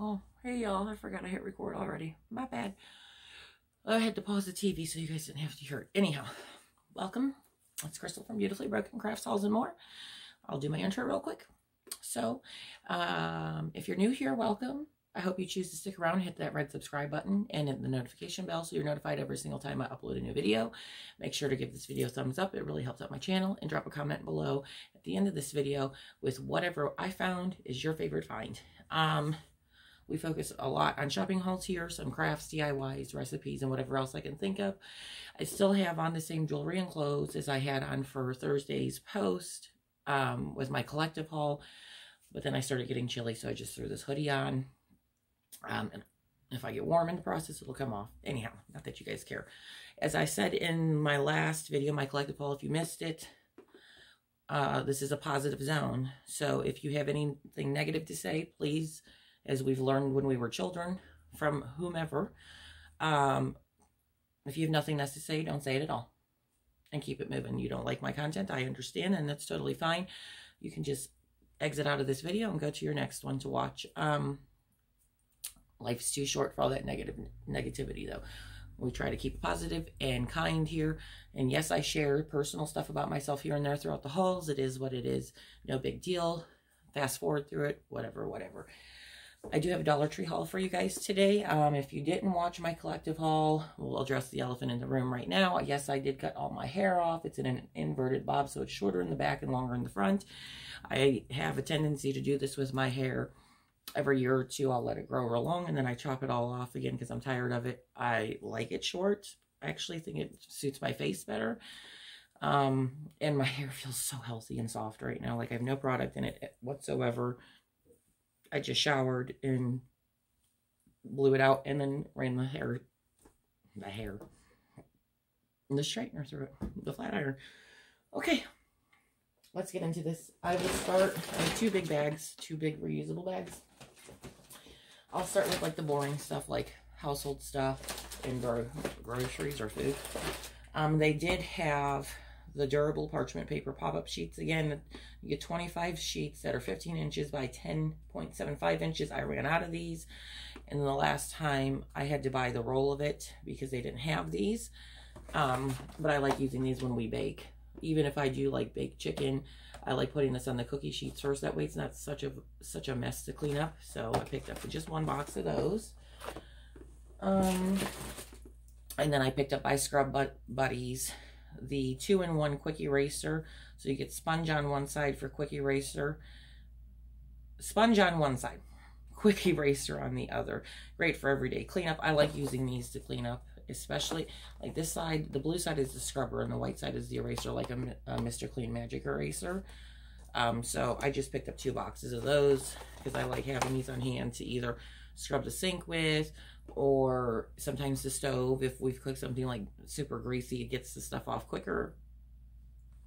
Oh, hey y'all, I forgot I hit record already. My bad. I had to pause the TV so you guys didn't have to hear it. Anyhow, welcome. It's Kristal from Beautifully Broken Crafts, Hauls, and More. I'll do my intro real quick. So, um, if you're new here, welcome. I hope you choose to stick around, hit that red subscribe button, and hit the notification bell so you're notified every single time I upload a new video. Make sure to give this video a thumbs up. It really helps out my channel. And drop a comment below at the end of this video with whatever I found is your favorite find. Um, we focus a lot on shopping hauls here, some crafts, DIYs, recipes, and whatever else I can think of. I still have on the same jewelry and clothes as I had on for Thursday's post um, with my collective haul. But then I started getting chilly, so I just threw this hoodie on. Um, and if I get warm in the process, it'll come off. Anyhow, not that you guys care. As I said in my last video, my collective haul, if you missed it, uh, this is a positive zone. So if you have anything negative to say, please as we've learned when we were children from whomever. Um, if you have nothing else to say, don't say it at all. And keep it moving. You don't like my content, I understand, and that's totally fine. You can just exit out of this video and go to your next one to watch. Um, life's too short for all that negative negativity, though. We try to keep positive and kind here. And yes, I share personal stuff about myself here and there throughout the hauls. It is what it is. No big deal. Fast forward through it. Whatever, whatever. I do have a Dollar Tree haul for you guys today. Um, if you didn't watch my collective haul, we'll address the elephant in the room right now. Yes, I did cut all my hair off. It's in an inverted bob, so it's shorter in the back and longer in the front. I have a tendency to do this with my hair every year or two. I'll let it grow real long, and then I chop it all off again because I'm tired of it. I like it short. I actually think it suits my face better. Um, and my hair feels so healthy and soft right now. Like I have no product in it whatsoever. I just showered and blew it out and then ran the hair, the hair, the straightener through it, the flat iron. Okay, let's get into this. I will start, I have two big bags, two big reusable bags. I'll start with like the boring stuff like household stuff and gro groceries or food. Um, they did have the durable parchment paper pop-up sheets. Again, you get 25 sheets that are 15 inches by 10.75 inches. I ran out of these. And the last time I had to buy the roll of it because they didn't have these. Um, but I like using these when we bake. Even if I do like baked chicken, I like putting this on the cookie sheets first. That way it's not such a such a mess to clean up. So I picked up just one box of those. Um, and then I picked up by Scrub Buddies the two-in-one quick eraser. So you get sponge on one side for quick eraser. Sponge on one side. Quick eraser on the other. Great for everyday cleanup. I like using these to clean up. Especially, like this side, the blue side is the scrubber and the white side is the eraser, like a, a Mr. Clean Magic eraser. Um, so I just picked up two boxes of those because I like having these on hand to either scrub the sink with or sometimes the stove if we've cooked something like super greasy it gets the stuff off quicker.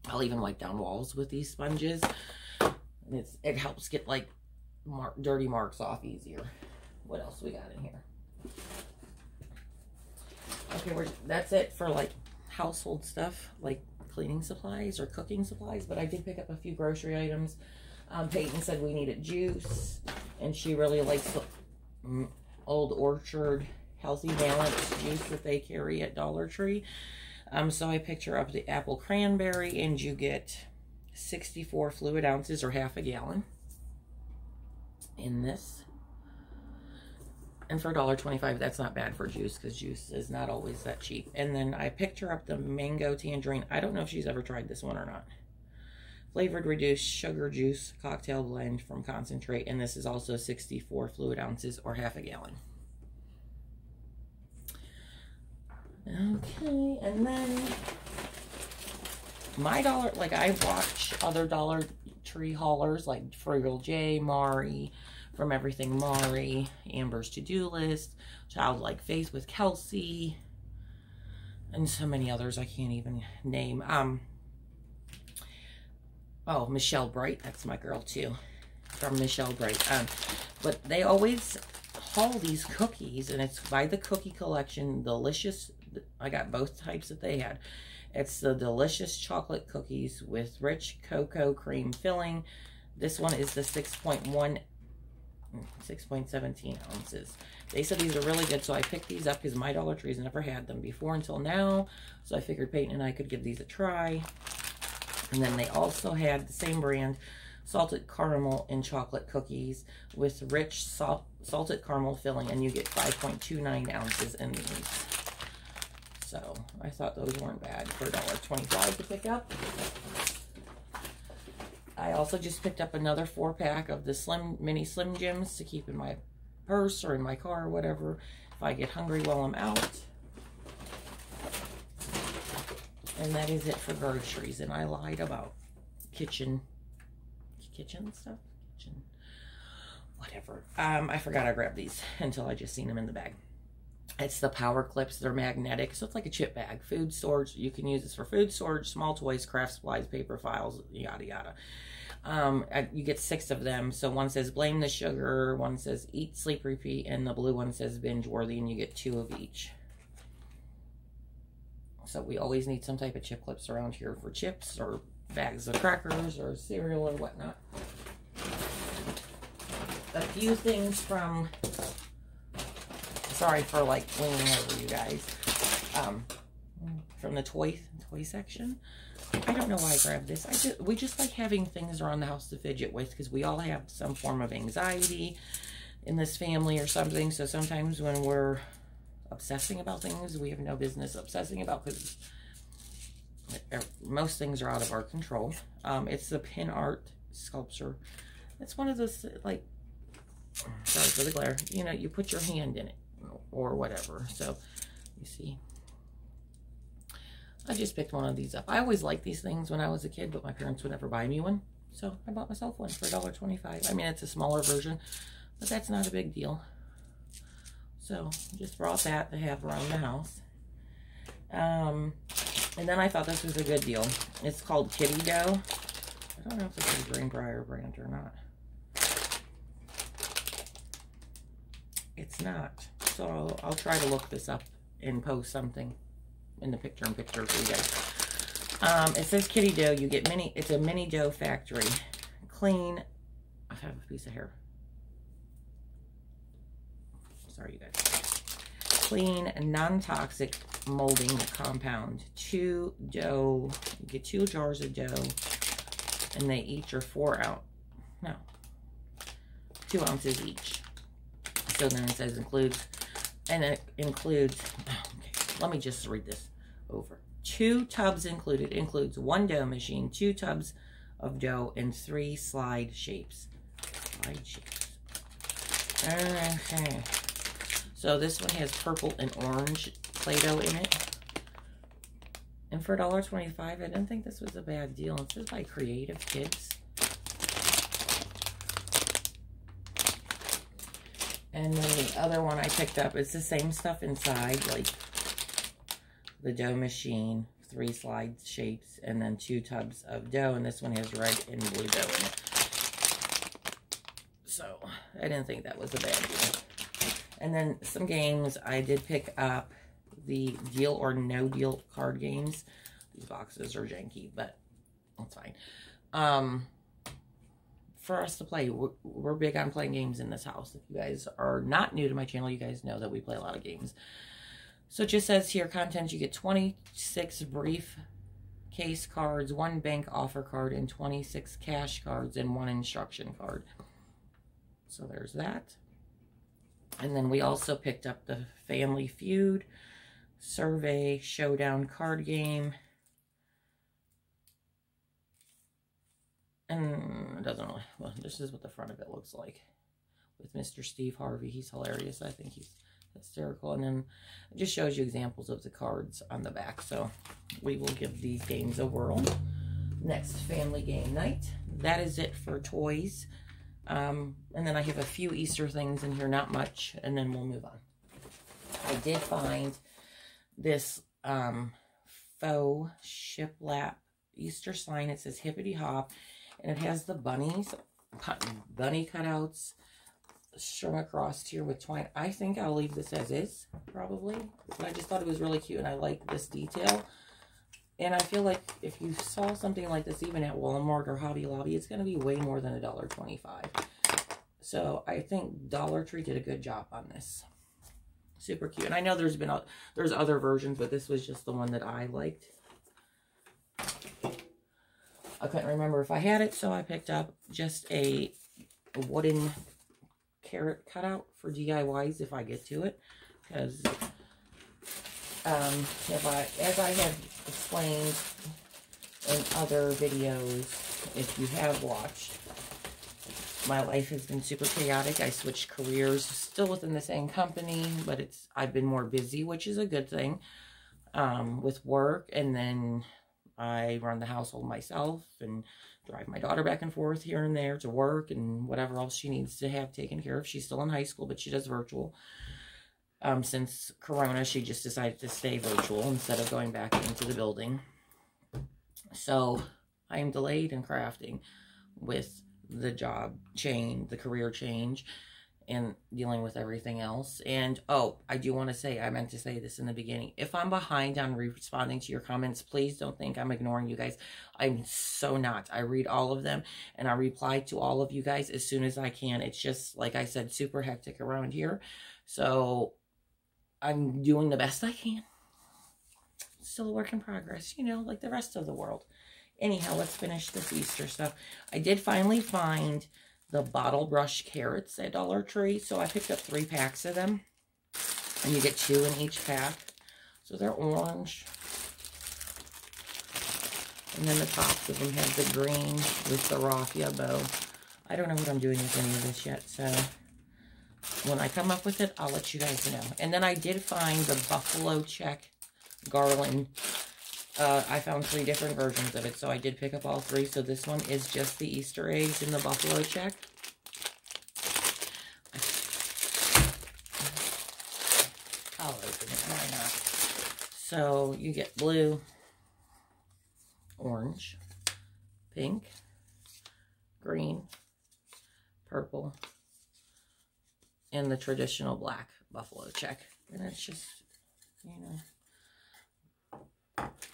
I'll even wipe down walls with these sponges. It helps get like mar dirty marks off easier. What else we got in here? Okay that's it for like household stuff like cleaning supplies or cooking supplies but i did pick up a few grocery items. Um, peyton said we needed juice and she really likes mm, Old Orchard Healthy Balance juice that they carry at Dollar Tree. Um, so I picked her up the apple cranberry, and you get 64 fluid ounces or half a gallon in this. And for $1.25, that's not bad for juice because juice is not always that cheap. And then I picked her up the mango tangerine. I don't know if she's ever tried this one or not. Flavored reduced sugar juice cocktail blend from concentrate. And this is also 64 fluid ounces or half a gallon. Okay, and then my dollar, like I watch other Dollar Tree haulers like Frugal J, Mari, From Everything Mari, Amber's To-Do List, Childlike Faith with Kelsey, and so many others I can't even name. Um, Oh, Michelle Bright. That's my girl, too. From Michelle Bright. Um, but they always haul these cookies, and it's by the Cookie Collection. Delicious. I got both types that they had. It's the delicious chocolate cookies with rich cocoa cream filling. This one is the 6.1 6.17 ounces. They said these are really good, so I picked these up because my Dollar Tree's never had them before until now. So I figured Peyton and I could give these a try. And then they also had the same brand, salted caramel and chocolate cookies with rich salt, salted caramel filling, and you get 5.29 ounces in these. So I thought those weren't bad for $1.25 to pick up. I also just picked up another four pack of the Slim Mini Slim Jims to keep in my purse or in my car or whatever if I get hungry while I'm out. And that is it for groceries. And I lied about kitchen, kitchen stuff, kitchen, whatever. Um, I forgot I grabbed these until I just seen them in the bag. It's the power clips. They're magnetic, so it's like a chip bag. Food storage. You can use this for food storage, small toys, craft supplies, paper files, yada yada. Um, you get six of them. So one says blame the sugar, one says eat, sleep, repeat, and the blue one says binge worthy, and you get two of each. So we always need some type of chip clips around here for chips or bags of crackers or cereal or whatnot. A few things from, sorry for like leaning over you guys, um, from the toy, toy section. I don't know why I grabbed this. I just, we just like having things around the house to fidget with because we all have some form of anxiety in this family or something. So sometimes when we're obsessing about things we have no business obsessing about because most things are out of our control. Um, it's the pin art sculpture. It's one of those, like, sorry for the glare, you know, you put your hand in it or whatever. So, you see, I just picked one of these up. I always liked these things when I was a kid, but my parents would never buy me one. So I bought myself one for $1.25. I mean, it's a smaller version, but that's not a big deal. So just brought that to have around the house. Um, and then I thought this was a good deal. It's called Kitty Dough. I don't know if this is Greenbrier brand or not. It's not. So I'll, I'll try to look this up and post something in the picture in picture for you guys. Um, it says kitty dough. You get mini, it's a mini dough factory. Clean, I have a piece of hair. Sorry, you guys. Clean, non-toxic molding compound. Two dough, get two jars of dough, and they each are four out. No, two ounces each. So then it says includes, and it includes, oh, okay, let me just read this over. Two tubs included, includes one dough machine, two tubs of dough, and three slide shapes. Slide shapes. Okay. So this one has purple and orange Play-Doh in it. And for $1.25, I didn't think this was a bad deal. This is by Creative Kids. And then the other one I picked up, it's the same stuff inside, like the dough machine, three slide shapes, and then two tubs of dough. And this one has red and blue dough in it. So, I didn't think that was a bad deal. And then some games, I did pick up the Deal or No Deal card games. These boxes are janky, but that's fine. Um, for us to play, we're, we're big on playing games in this house. If you guys are not new to my channel, you guys know that we play a lot of games. So it just says here, content, you get 26 brief case cards, one bank offer card, and 26 cash cards, and one instruction card. So there's that. And then we also picked up the Family Feud, Survey, Showdown card game. And it doesn't really, well, this is what the front of it looks like. With Mr. Steve Harvey. He's hilarious. I think he's hysterical. And then it just shows you examples of the cards on the back. So we will give these games a whirl. Next family game night. That is it for toys. Um, and then I have a few Easter things in here, not much, and then we'll move on. I did find this um, faux shiplap Easter sign. It says Hippity Hop, and it has the bunnies, bunny cutouts strung across here with twine. I think I'll leave this as is, probably. I just thought it was really cute, and I like this detail. And I feel like if you saw something like this even at Walmart or Hobby Lobby, it's going to be way more than $1.25. So I think Dollar Tree did a good job on this. Super cute. And I know there's been, a, there's other versions, but this was just the one that I liked. I couldn't remember if I had it, so I picked up just a, a wooden carrot cutout for DIYs if I get to it. Because, um, if I, as I have explained in other videos, if you have watched, my life has been super chaotic. I switched careers, still within the same company, but it's I've been more busy, which is a good thing, um, with work. And then I run the household myself and drive my daughter back and forth here and there to work and whatever else she needs to have taken care of. She's still in high school, but she does virtual. Um, since Corona, she just decided to stay virtual instead of going back into the building. So I am delayed in crafting with the job change, the career change, and dealing with everything else. And oh, I do want to say, I meant to say this in the beginning. If I'm behind on responding to your comments, please don't think I'm ignoring you guys. I'm so not. I read all of them and I reply to all of you guys as soon as I can. It's just, like I said, super hectic around here. So I'm doing the best I can. Still a work in progress, you know, like the rest of the world. Anyhow, let's finish this Easter stuff. I did finally find the bottle brush carrots at Dollar Tree. So I picked up three packs of them. And you get two in each pack. So they're orange. And then the tops of them have the green with the raffia bow. I don't know what I'm doing with any of this yet. So when I come up with it, I'll let you guys know. And then I did find the buffalo check garland uh, I found three different versions of it, so I did pick up all three. So this one is just the Easter eggs in the buffalo check. I'll open it, why not? So you get blue, orange, pink, green, purple, and the traditional black buffalo check. And it's just, you know,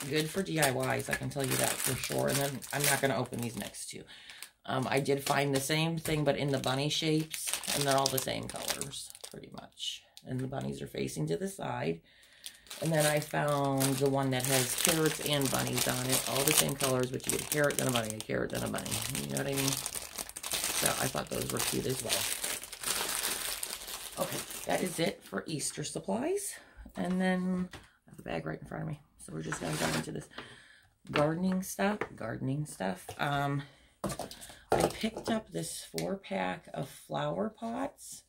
good for DIYs, I can tell you that for sure. And then I'm not going to open these next two. Um, I did find the same thing, but in the bunny shapes, and they're all the same colors, pretty much. And the bunnies are facing to the side. And then I found the one that has carrots and bunnies on it, all the same colors, but you get a carrot, then a bunny, a carrot, then a bunny. You know what I mean? So I thought those were cute as well. Okay, that is it for Easter supplies. And then I have a bag right in front of me. So we're just going to go into this gardening stuff. Gardening stuff. Um, I picked up this four pack of flower pots.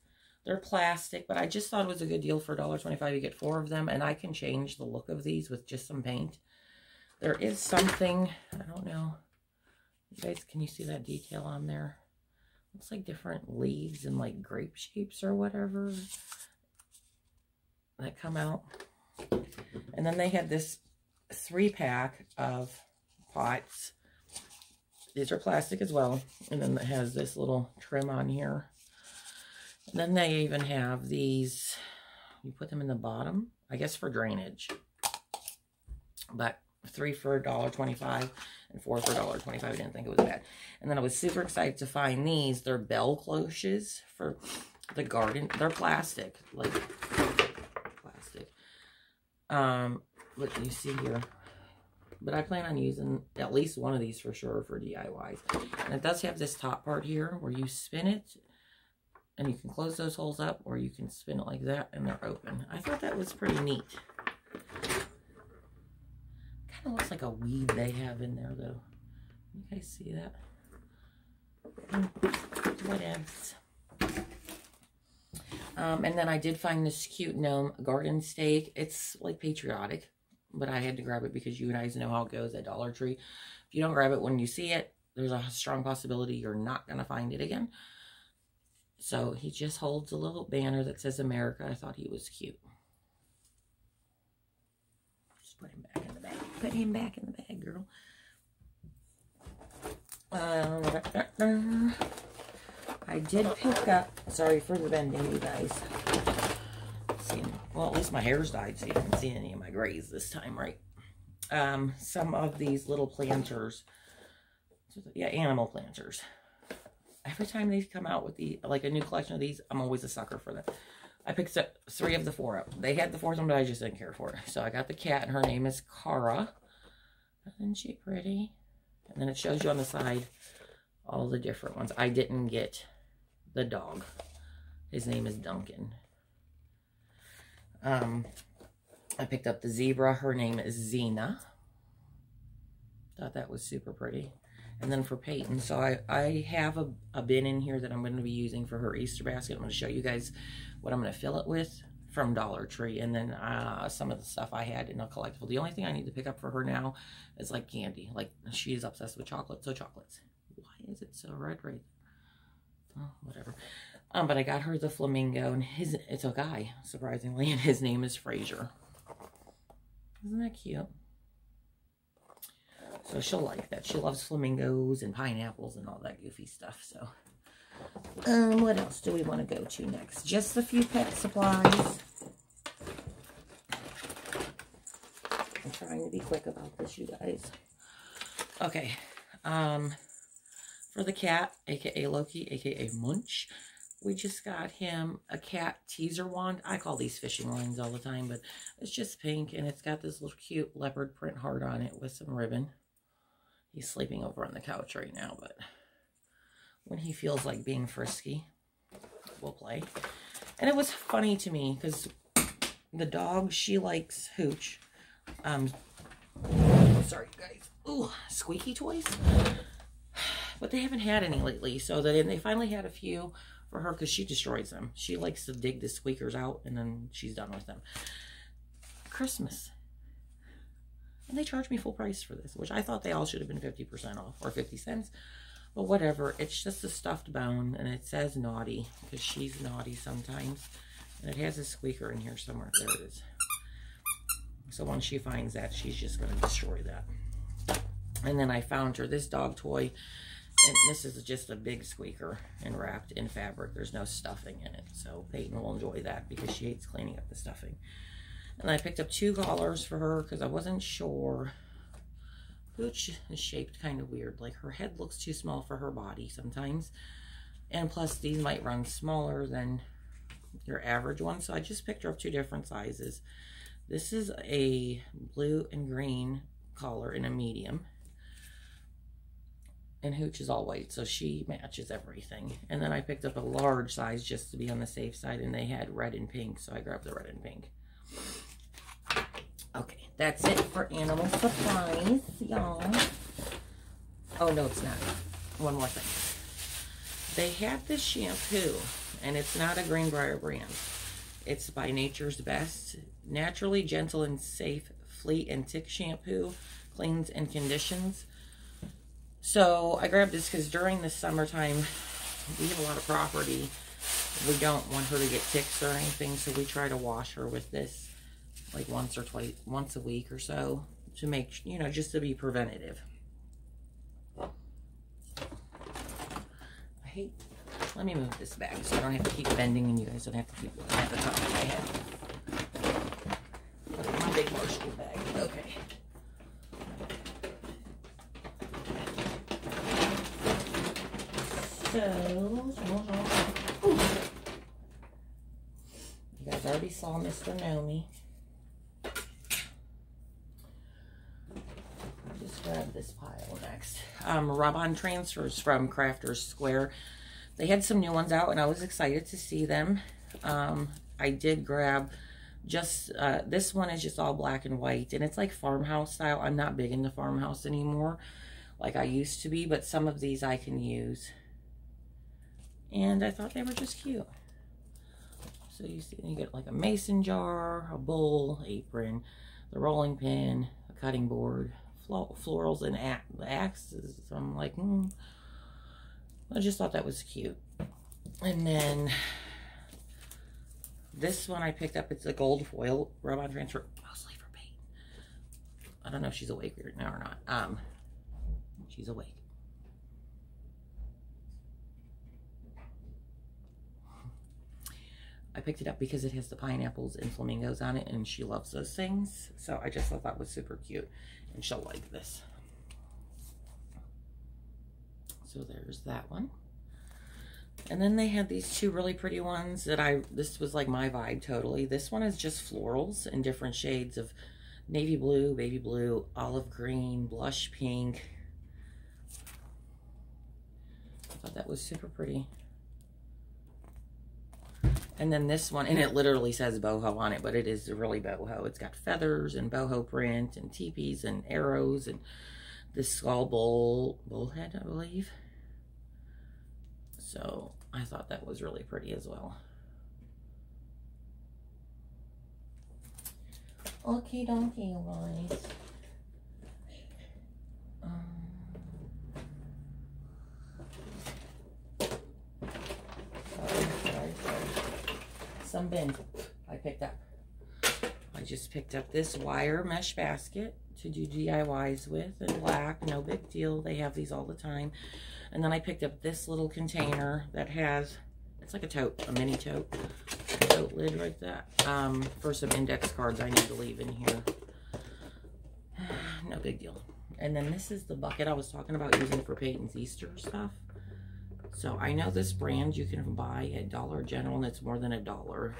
They're plastic, but I just thought it was a good deal for $1.25. You get four of them, and I can change the look of these with just some paint. There is something, I don't know. You guys, can you see that detail on there? Looks like different leaves and like grape shapes or whatever that come out. And then they had this three pack of pots. These are plastic as well. And then it has this little trim on here. And then they even have these, you put them in the bottom, I guess for drainage. But three for a dollar twenty-five and four for $1.25. I didn't think it was bad. And then I was super excited to find these. They're bell cloches for the garden. They're plastic, like plastic. Um, what you see here. But I plan on using at least one of these for sure for DIYs. And it does have this top part here where you spin it and you can close those holes up or you can spin it like that and they're open. I thought that was pretty neat. Kind of looks like a weed they have in there though. You guys see that? What else? Um, and then I did find this cute gnome garden stake. It's like patriotic but I had to grab it because you guys know how it goes at Dollar Tree. If you don't grab it when you see it, there's a strong possibility you're not going to find it again. So he just holds a little banner that says America. I thought he was cute. Just put him back. Put him back in the bag, girl. Uh, I did pick up, sorry for the bending, you guys see, well, at least my hair's dyed, so you don't see any of my grays this time, right? Um, some of these little planters, yeah, animal planters. every time they come out with the like a new collection of these, I'm always a sucker for them. I picked up three of the four up. They had the fourth one, but I just didn't care for it. So I got the cat, and her name is Cara. Isn't she pretty? And then it shows you on the side all the different ones. I didn't get the dog. His name is Duncan. Um, I picked up the zebra. Her name is Zena. Thought that was super pretty. And then for Peyton, so I, I have a, a bin in here that I'm going to be using for her Easter basket. I'm going to show you guys what I'm going to fill it with from Dollar Tree. And then uh, some of the stuff I had in a collectible. The only thing I need to pick up for her now is like candy. Like she's obsessed with chocolate. So chocolates. Why is it so red right Oh, whatever. Um, but I got her the flamingo, and his it's a guy, surprisingly, and his name is Fraser. Isn't that cute? So she'll like that. She loves flamingos and pineapples and all that goofy stuff. So, um, what else do we want to go to next? Just a few pet supplies. I'm trying to be quick about this, you guys. Okay. Um, for the cat, aka Loki, aka Munch, we just got him a cat teaser wand. I call these fishing lines all the time, but it's just pink and it's got this little cute leopard print heart on it with some ribbon. He's sleeping over on the couch right now, but when he feels like being frisky, we'll play. And it was funny to me because the dog, she likes Hooch. Um, sorry, guys. Ooh, squeaky toys. But they haven't had any lately, so then they finally had a few for her because she destroys them. She likes to dig the squeakers out, and then she's done with them. Christmas. And they charged me full price for this, which I thought they all should have been 50% off or 50 cents. But whatever. It's just a stuffed bone, and it says naughty because she's naughty sometimes. And it has a squeaker in here somewhere. There it is. So once she finds that, she's just going to destroy that. And then I found her this dog toy. And this is just a big squeaker and wrapped in fabric. There's no stuffing in it. So Peyton will enjoy that because she hates cleaning up the stuffing. And I picked up two collars for her because I wasn't sure. Hooch is shaped kind of weird. Like her head looks too small for her body sometimes. And plus these might run smaller than your average one. So I just picked her up two different sizes. This is a blue and green collar in a medium. And Hooch is all white, so she matches everything. And then I picked up a large size just to be on the safe side, and they had red and pink, so I grabbed the red and pink. Okay, that's it for animal supplies, y'all. Oh, no, it's not. One more thing. They have this shampoo, and it's not a Greenbrier brand. It's by Nature's Best. Naturally gentle and safe flea and tick shampoo. Cleans and conditions. So I grabbed this because during the summertime, we have a lot of property. We don't want her to get ticks or anything, so we try to wash her with this like once or twice, once a week or so to make, you know, just to be preventative. I hate, let me move this back so I don't have to keep bending and you guys don't have to keep looking at the top of my head. My big Marshall bag, okay. So, you guys already saw Mr. Nomi. Just grab this pile next. Um, Rub-On transfers from Crafters Square. They had some new ones out, and I was excited to see them. Um, I did grab just, uh, this one is just all black and white, and it's like farmhouse style. I'm not big into farmhouse anymore like I used to be, but some of these I can use. And I thought they were just cute. So you see, you get like a mason jar, a bowl, apron, the rolling pin, a cutting board, florals, and axes. I'm like, hmm. I just thought that was cute. And then this one I picked up. It's a gold foil rub-on transfer, mostly for paint. I don't know if she's awake right now or not. Um, she's awake. I picked it up because it has the pineapples and flamingos on it and she loves those things. So I just thought that was super cute and she'll like this. So there's that one. And then they had these two really pretty ones that I, this was like my vibe totally. This one is just florals in different shades of navy blue, baby blue, olive green, blush pink. I thought that was super pretty. And then this one, and it literally says boho on it, but it is really boho. It's got feathers and boho print and teepees and arrows and this skull bull, bullhead, I believe. So I thought that was really pretty as well. Okay, donkey, guys. Um, sorry, sorry, sorry. Some bin I picked up. I just picked up this wire mesh basket to do DIYs with in black. No big deal. They have these all the time. And then I picked up this little container that has, it's like a tote, a mini tote. Tote lid right there. Um, for some index cards I need to leave in here. no big deal. And then this is the bucket I was talking about using for Peyton's Easter stuff. So I know this brand you can buy at Dollar General and it's more than a dollar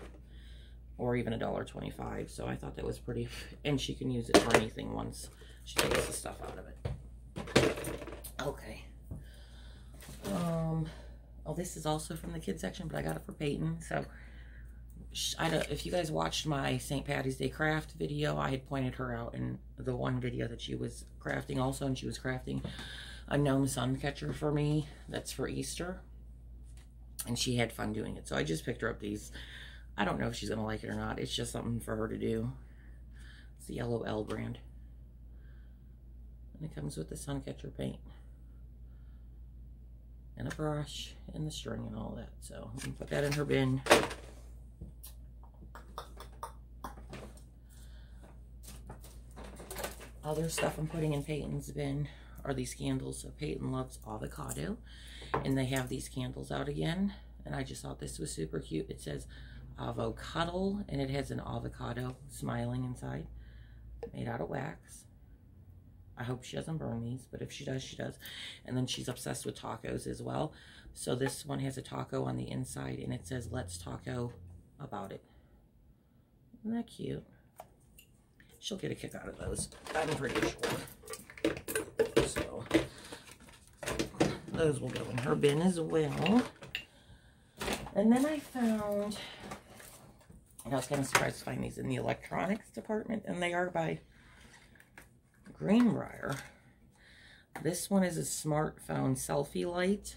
or even a dollar 25 so I thought that was pretty and she can use it for anything once she takes the stuff out of it. Okay. Um oh this is also from the kids section but I got it for Peyton. So I don't if you guys watched my St. Patty's Day craft video I had pointed her out in the one video that she was crafting also and she was crafting a gnome sun catcher for me that's for Easter and she had fun doing it so I just picked her up these I don't know if she's going to like it or not. It's just something for her to do. It's the Yellow L brand. And it comes with the sun catcher paint. And a brush and the string and all that. So I'm put that in her bin. Other stuff I'm putting in Peyton's bin are these candles. So Peyton loves avocado. And they have these candles out again. And I just thought this was super cute. It says avocado, and it has an avocado smiling inside, made out of wax. I hope she doesn't burn these, but if she does, she does. And then she's obsessed with tacos as well. So this one has a taco on the inside, and it says, let's taco about it. Isn't that cute? She'll get a kick out of those, I'm pretty sure. Those will go in her bin as well. And then I found I was kind of surprised to find these in the electronics department, and they are by Greenbrier. This one is a smartphone selfie light.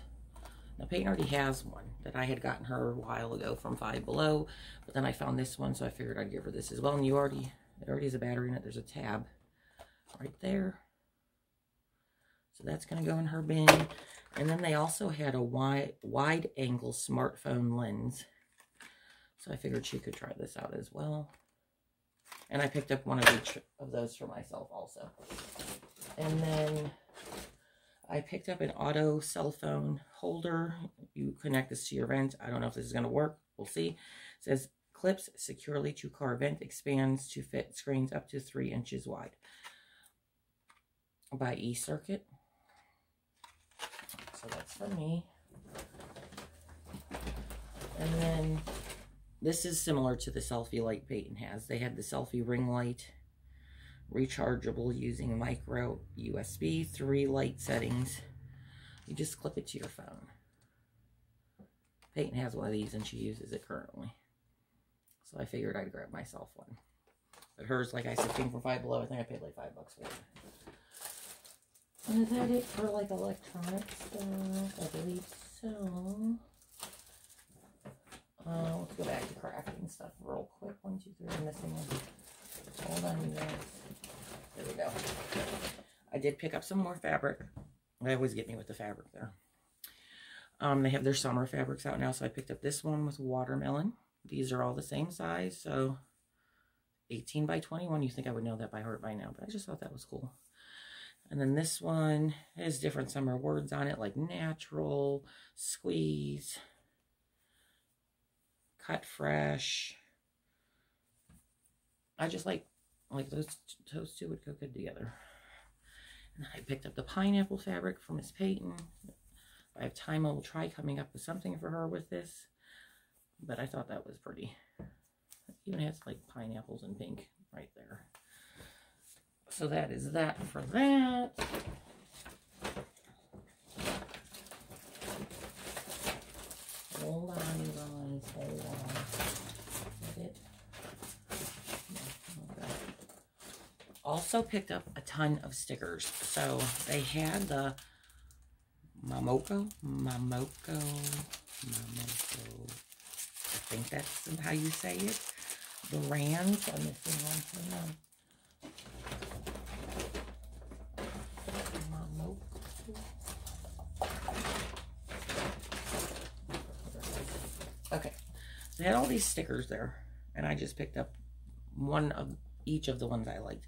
Now, Peyton already has one that I had gotten her a while ago from Five Below, but then I found this one, so I figured I'd give her this as well. And you already, it already has a battery in it. There's a tab right there. So that's going to go in her bin. And then they also had a wide, wide angle smartphone lens. So I figured she could try this out as well. And I picked up one of each of those for myself also. And then I picked up an auto cell phone holder. You connect this to your vent. I don't know if this is going to work. We'll see. It says clips securely to car vent. Expands to fit screens up to three inches wide. By E-Circuit. So that's for me. And then this is similar to the selfie light Peyton has. They had the selfie ring light, rechargeable using micro USB, three light settings. You just clip it to your phone. Peyton has one of these and she uses it currently. So I figured I'd grab myself one. But hers, like I said, came from Five Below. I think I paid like five bucks for it. And is that it for like electronic stuff? I believe so. Uh, let's go back to crafting stuff real quick. One, two, three. I'm missing one. Hold on, you guys. There we go. I did pick up some more fabric. They always get me with the fabric there. Um, they have their summer fabrics out now, so I picked up this one with watermelon. These are all the same size, so 18 by 21. You think I would know that by heart by now, but I just thought that was cool. And then this one has different summer words on it, like natural, squeeze, cut fresh. I just like, like those, those two would go good together. And I picked up the pineapple fabric from Miss Peyton. If I have time, I will try coming up with something for her with this. But I thought that was pretty. Even has like pineapples and pink right there. So that is that for that. Hold on, you guys. Hold on. It. Okay. Also picked up a ton of stickers. So they had the Mamoko, Mamoko, Mamoko. I think that's how you say it. The Rands. I'm missing one for now. Okay, so they had all these stickers there, and I just picked up one of each of the ones I liked.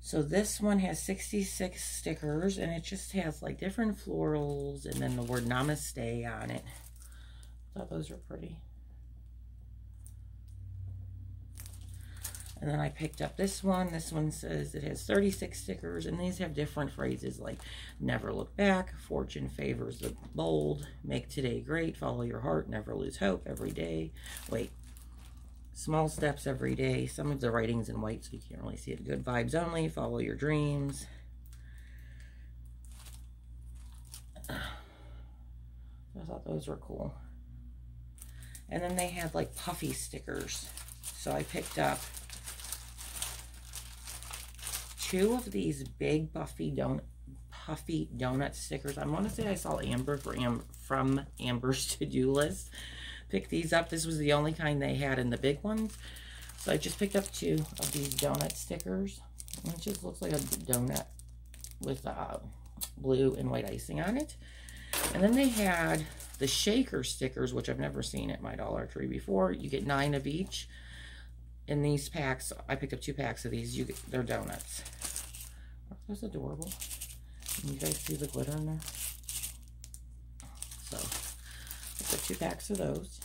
So this one has 66 stickers, and it just has like different florals, and then the word Namaste on it. Thought those were pretty. And then I picked up this one. This one says it has 36 stickers, and these have different phrases like never look back, fortune favors the bold, make today great, follow your heart, never lose hope every day. Wait, small steps every day. Some of the writing's in white, so you can't really see it. Good vibes only, follow your dreams. I thought those were cool. And then they had like puffy stickers. So I picked up two of these big puffy donut stickers. I want to say I saw Amber Am from Amber's to-do list. Pick these up. This was the only kind they had in the big ones. So I just picked up two of these donut stickers. It just looks like a donut with uh, blue and white icing on it. And then they had the shaker stickers, which I've never seen at my Dollar Tree before. You get nine of each in these packs, I picked up two packs of these. You get, they're donuts. Aren't adorable? You guys see the glitter in there? So, I up two packs of those.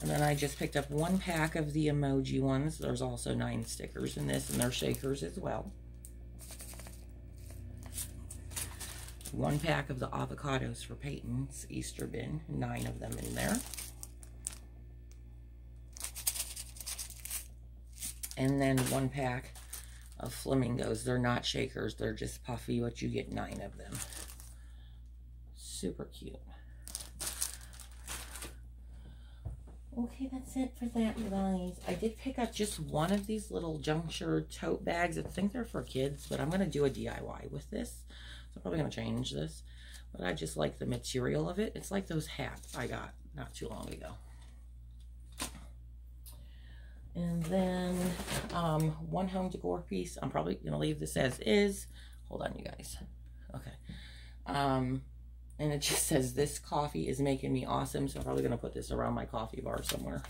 And then I just picked up one pack of the emoji ones. There's also nine stickers in this, and they're shakers as well. One pack of the avocados for Peyton's Easter bin. Nine of them in there. and then one pack of flamingos. They're not shakers, they're just puffy, but you get nine of them. Super cute. Okay, that's it for that, you guys. I did pick up just one of these little juncture tote bags. I think they're for kids, but I'm going to do a DIY with this. So I'm probably going to change this. But I just like the material of it. It's like those hats I got not too long ago. And then um, one home decor piece. I'm probably going to leave this as is. Hold on, you guys. Okay. Um, and it just says, this coffee is making me awesome. So I'm probably going to put this around my coffee bar somewhere.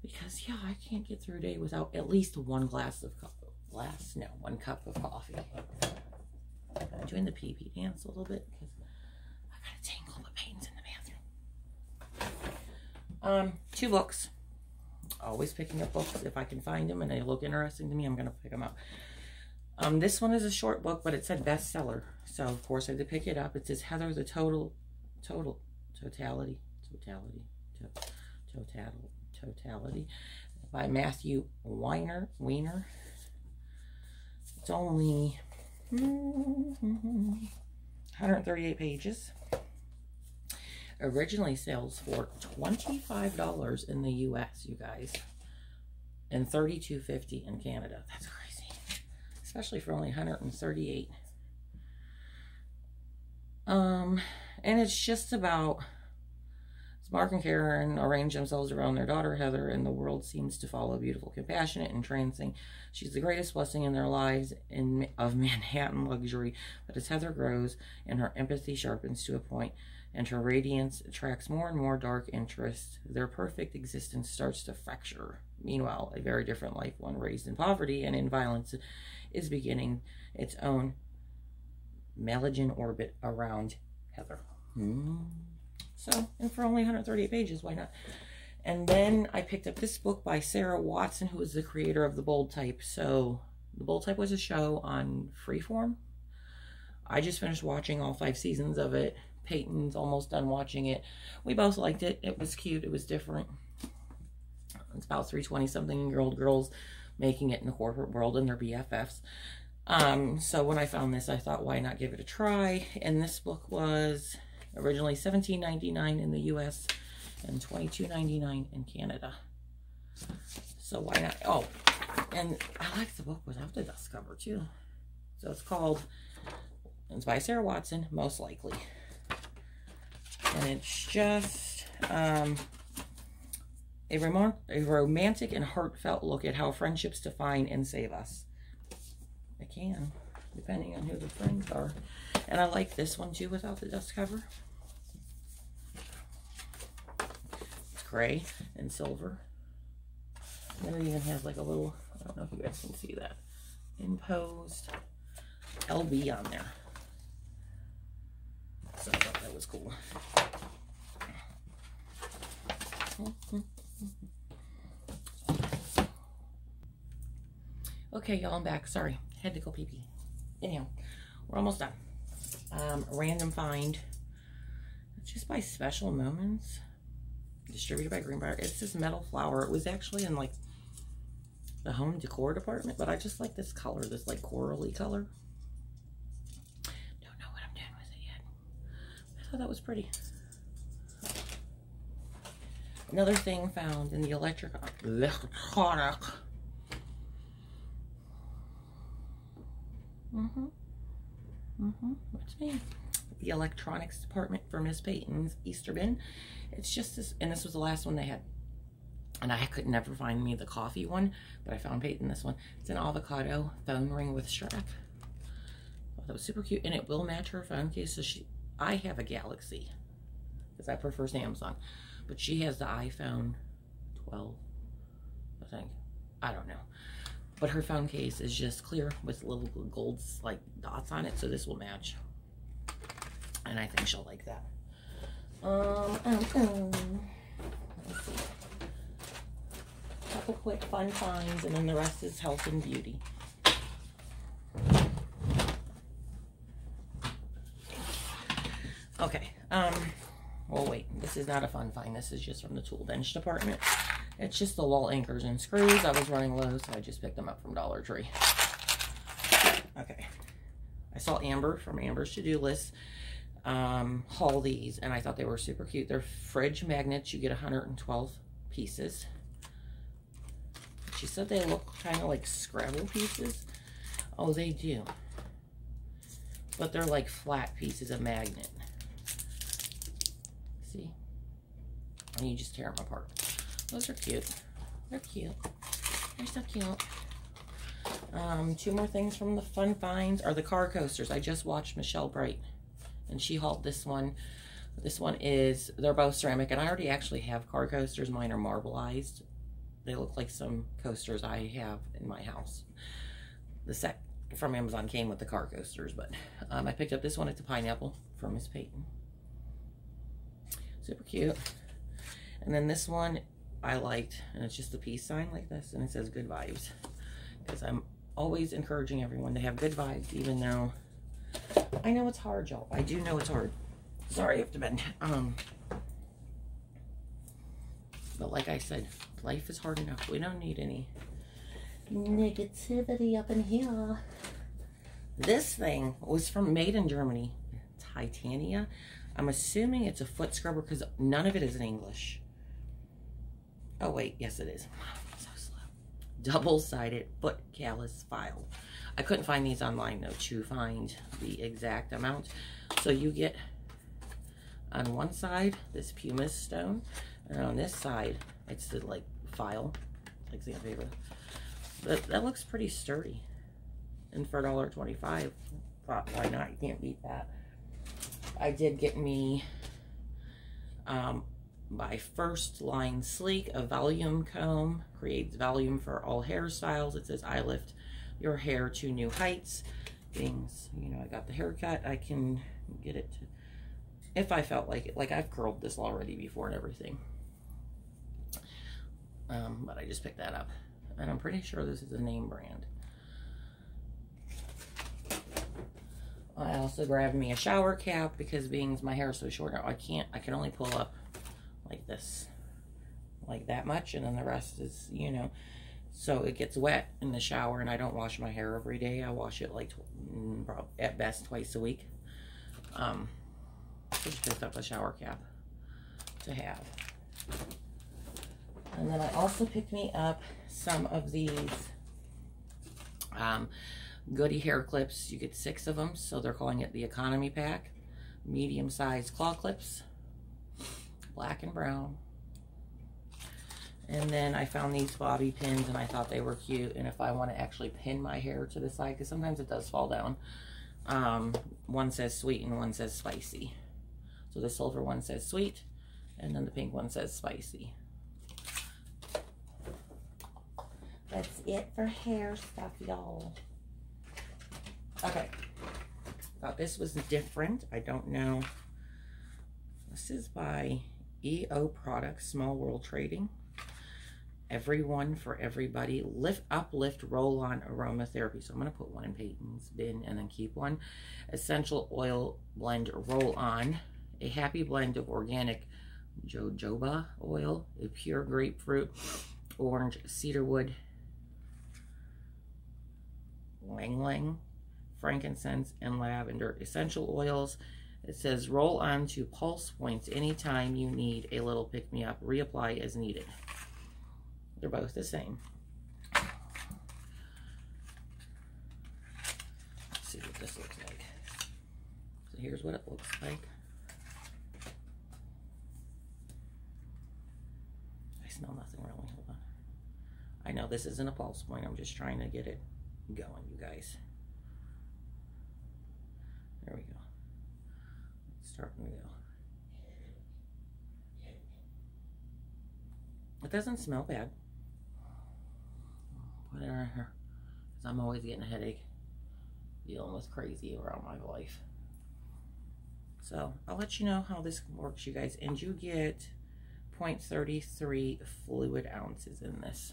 Because, yeah, I can't get through a day without at least one glass of coffee. Glass? No, one cup of coffee. I'm doing the pee pee dance a little bit because I got to tangle the pains in the bathroom. Um, two books always picking up books if I can find them and they look interesting to me. I'm going to pick them up. Um, this one is a short book, but it said bestseller. So, of course, I had to pick it up. It says Heather the Total, Total, Totality, Totality, to, Total, Totality by Matthew Weiner. Weiner. It's only 138 pages originally sells for $25 in the US, you guys, and $32.50 in Canada. That's crazy, especially for only 138. Um, and it's just about Mark and Karen arrange themselves around their daughter Heather, and the world seems to follow beautiful, compassionate, and entrancing. She's the greatest blessing in their lives in of Manhattan luxury. But as Heather grows and her empathy sharpens to a point, and her radiance attracts more and more dark interest, their perfect existence starts to fracture. Meanwhile, a very different life, one raised in poverty and in violence, is beginning its own Maligan orbit around Heather. Hmm. So, and for only 138 pages, why not? And then I picked up this book by Sarah Watson, who is the creator of The Bold Type. So, The Bold Type was a show on Freeform I just finished watching all five seasons of it. Peyton's almost done watching it. We both liked it. It was cute. It was different. It's about 320 something year old girls making it in the corporate world and their BFFs. Um, so when I found this, I thought, why not give it a try? And this book was originally $17.99 in the US and $22.99 in Canada. So why not? Oh, and I like the book without the dust cover too. So it's called, it's by Sarah Watson, most likely. And it's just um, a, rom a romantic and heartfelt look at how friendships define and save us. It can, depending on who the friends are. And I like this one too without the dust cover. It's gray and silver. And it even has like a little, I don't know if you guys can see that, imposed LB on there. So I thought that was cool. Okay, y'all, I'm back. Sorry, had to go pee pee. Anyhow, we're almost done. Um, random find. Just by Special Moments. Distributed by Greenbrier. It's this metal flower. It was actually in like the home decor department, but I just like this color, this like corally color. Don't know what I'm doing with it yet. I thought that was pretty. Another thing found in the electric electronic. Mm-hmm. Mm-hmm. What's me? The electronics department for Miss Peyton's Easter bin. It's just this, and this was the last one they had. And I could never find me the coffee one, but I found Peyton this one. It's an avocado phone ring with strap. Oh, that was super cute, and it will match her phone case. So she, I have a Galaxy, because I prefer Samsung. But she has the iPhone 12, I think. I don't know. But her phone case is just clear with little gold like dots on it, so this will match. And I think she'll like that. Um, um, um. Couple quick fun finds, and then the rest is health and beauty. Okay. Um. Well, wait. This is not a fun find. This is just from the tool bench department. It's just the wall anchors and screws. I was running low, so I just picked them up from Dollar Tree. Okay. I saw Amber from Amber's to-do list um, haul these, and I thought they were super cute. They're fridge magnets. You get 112 pieces. She said they look kind of like Scrabble pieces. Oh, they do. But they're like flat pieces of magnet. See? And you just tear them apart. Those are cute. They're cute. They're so cute. Um, two more things from the fun finds are the car coasters. I just watched Michelle Bright and she hauled this one. This one is, they're both ceramic and I already actually have car coasters. Mine are marbleized. They look like some coasters I have in my house. The set from Amazon came with the car coasters, but um, I picked up this one at the Pineapple from Miss Peyton. Super cute. And then this one I liked, and it's just a peace sign like this, and it says good vibes. Because I'm always encouraging everyone to have good vibes, even though I know it's hard, y'all. I do know it's hard. Sorry, I have to bend. Um, but like I said, life is hard enough. We don't need any negativity up in here. This thing was from made in Germany. Titania. I'm assuming it's a foot scrubber because none of it is in English. Oh, wait. Yes, it is. So slow. Double-sided foot callus file. I couldn't find these online, though, to find the exact amount. So you get, on one side, this pumice stone. And on this side, it's the, like, file. Like sandpaper. But that looks pretty sturdy. And for $1.25, thought, why not? You can't beat that. I did get me um, my first line sleek, a volume comb, creates volume for all hairstyles. It says, I lift your hair to new heights. Things, you know, I got the haircut. I can get it to, if I felt like it. Like I've curled this already before and everything. Um, but I just picked that up. And I'm pretty sure this is a name brand. I also grabbed me a shower cap because being my hair is so short now, I can't, I can only pull up like this, like that much, and then the rest is, you know, so it gets wet in the shower, and I don't wash my hair every day. I wash it like mm, at best twice a week. Um, just picked up a shower cap to have. And then I also picked me up some of these um, Goody hair clips. You get six of them, so they're calling it the economy pack. Medium sized claw clips, black and brown. And then I found these bobby pins and I thought they were cute. And if I want to actually pin my hair to the side, because sometimes it does fall down. Um, one says sweet and one says spicy. So the silver one says sweet and then the pink one says spicy. That's it for hair stuff, y'all. Okay. Thought this was different. I don't know. This is by EO Products, Small World Trading. Everyone for everybody. Lift, uplift, roll on aromatherapy. So I'm going to put one in Peyton's bin and then keep one. Essential oil blend roll on. A happy blend of organic jojoba oil, a pure grapefruit, orange cedarwood, ylang ylang, frankincense, and lavender. Essential oils. It says roll on to pulse points anytime you need a little pick-me-up. Reapply as needed. They're both the same. Let's see what this looks like. So here's what it looks like. I smell nothing really. Hold on. I know this isn't a pulse point. I'm just trying to get it going, you guys. There we go. Starting. It doesn't smell bad. Put it right here. Because I'm always getting a headache dealing with crazy around my life. So I'll let you know how this works, you guys. And you get 0.33 fluid ounces in this.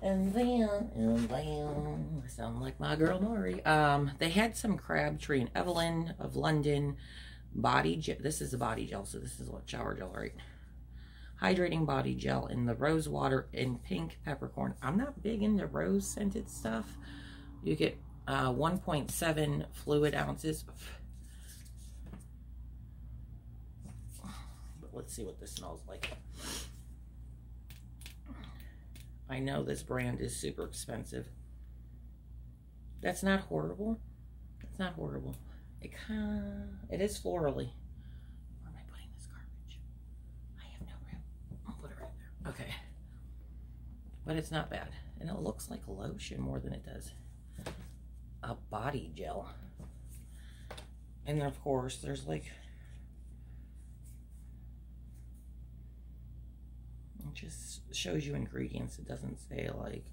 And then, and then, I sound like my girl Nori. Um, they had some Crabtree and Evelyn of London body gel. This is a body gel, so this is what shower gel, right? Hydrating body gel in the rose water and pink peppercorn. I'm not big into rose scented stuff. You get uh, 1.7 fluid ounces. But let's see what this smells like. I know this brand is super expensive. That's not horrible. It's not horrible. It kind it is florally. Where am I putting this garbage? I have no room. I'll put it right there. Okay. But it's not bad. And it looks like lotion more than it does a body gel. And then, of course, there's like It just shows you ingredients. It doesn't say like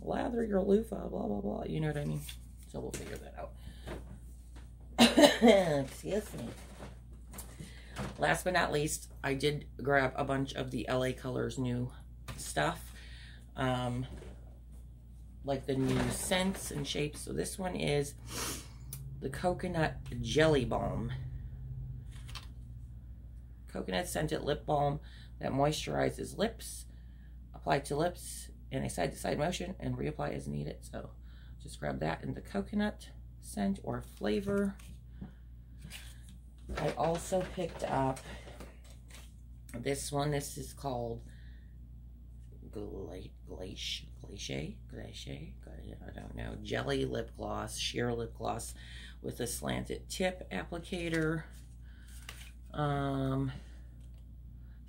lather your loofah, blah, blah, blah. You know what I mean? So we'll figure that out. Excuse me. Last but not least, I did grab a bunch of the LA Colors new stuff. Um, like the new scents and shapes. So this one is the Coconut Jelly Balm. Coconut Scented Lip Balm that moisturizes lips. Apply to lips in a side-to-side -side motion and reapply as needed. So just grab that in the coconut scent or flavor. I also picked up this one. This is called Glacier, Glacier, Glacier, I don't know, Jelly Lip Gloss, Sheer Lip Gloss with a slanted tip applicator. Um,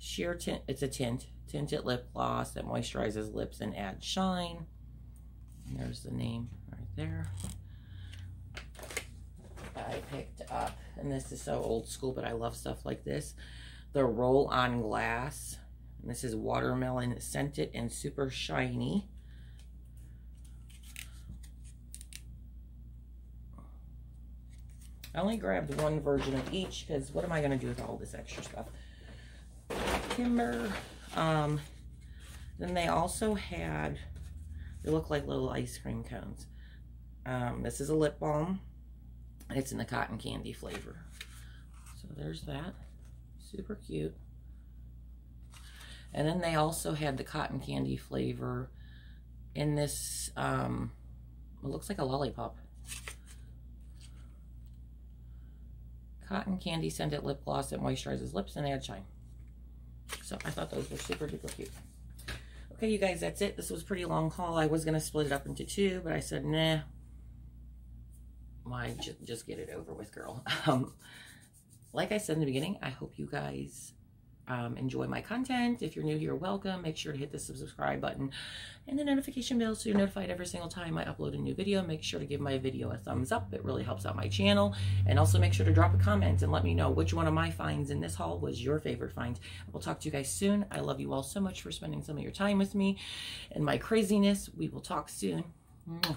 sheer tint, it's a tint, tinted lip gloss that moisturizes lips and adds shine. And there's the name right there. I picked up, and this is so old school, but I love stuff like this. The Roll On Glass. And this is watermelon scented and super shiny. I only grabbed one version of each because what am I going to do with all this extra stuff? Timber. Um, then they also had They look like little ice cream cones. Um, this is a lip balm. It's in the cotton candy flavor. So there's that. Super cute. And then they also had the cotton candy flavor in this, um, it looks like a lollipop. Cotton candy scented lip gloss that moisturizes lips and adds shine. So I thought those were super duper cute. Okay, you guys, that's it. This was pretty long haul. I was going to split it up into two, but I said, nah. Why, just, just get it over with, girl. Um, like I said in the beginning, I hope you guys um, enjoy my content. If you're new here, welcome. Make sure to hit the subscribe button and the notification bell so you're notified every single time I upload a new video. Make sure to give my video a thumbs up. It really helps out my channel. And also make sure to drop a comment and let me know which one of my finds in this haul was your favorite find. I will talk to you guys soon. I love you all so much for spending some of your time with me and my craziness. We will talk soon. Mwah.